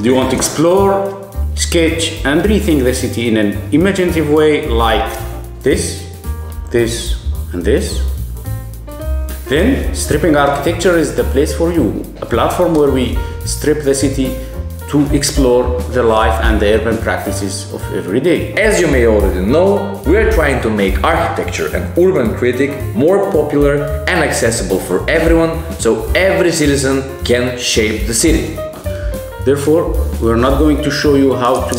Do you want to explore, sketch, and rethink the city in an imaginative way like this, this, and this? Then, stripping architecture is the place for you, a platform where we strip the city to explore the life and the urban practices of every day. As you may already know, we are trying to make architecture and urban critic more popular and accessible for everyone so every citizen can shape the city. Therefore, we are not going to show you how to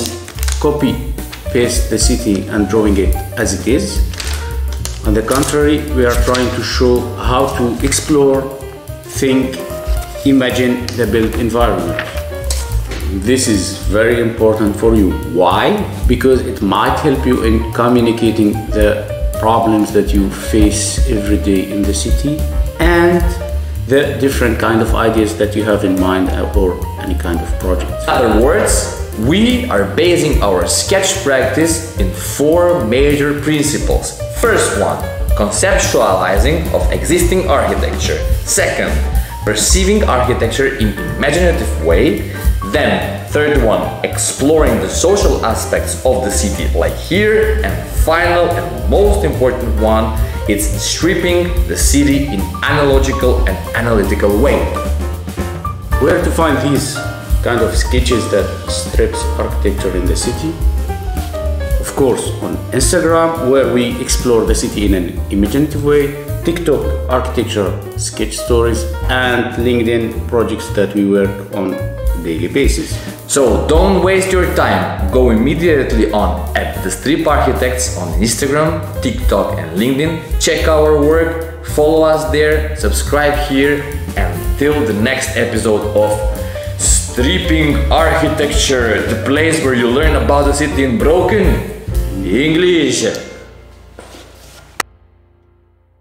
copy paste the city and drawing it as it is. On the contrary, we are trying to show how to explore, think, imagine the built environment. This is very important for you. Why? Because it might help you in communicating the problems that you face every day in the city and the different kind of ideas that you have in mind uh, or any kind of project. In other words, we are basing our sketch practice in four major principles. First one, conceptualizing of existing architecture. Second, perceiving architecture in imaginative way. Then, third one, exploring the social aspects of the city like here. And final and most important one, it's stripping the city in analogical and analytical way. Where to find these kind of sketches that strips architecture in the city? Of course, on Instagram, where we explore the city in an imaginative way, TikTok, architecture, sketch stories, and LinkedIn projects that we work on daily basis. So don't waste your time. Go immediately on at the Strip Architects on Instagram, TikTok, and LinkedIn. Check our work, follow us there, subscribe here, and till the next episode of Stripping Architecture, the place where you learn about the city in broken English.